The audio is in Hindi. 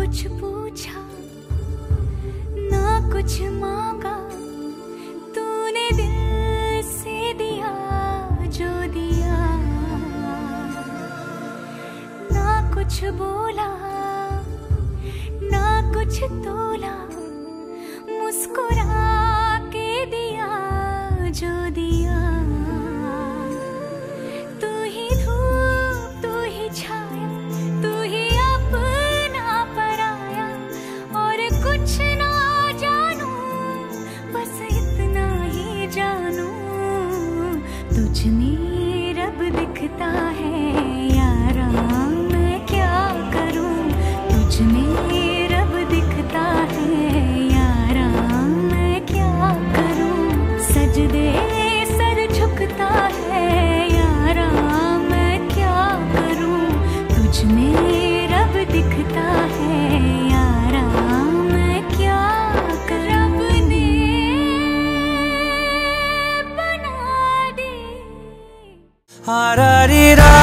कुछ पूछा, ना कुछ मांगा। तूने दिल से दिया जो दिया। ना कुछ बोला, ना कुछ तोला, मुस्कुरा के दिया जो दिया। तुझ में दिखता है यारा मैं क्या करूँ? तुझ में दिखता है यारा मैं क्या करूँ? सजदे सर झुकता है यारा मैं क्या करूँ? तुझ ra ra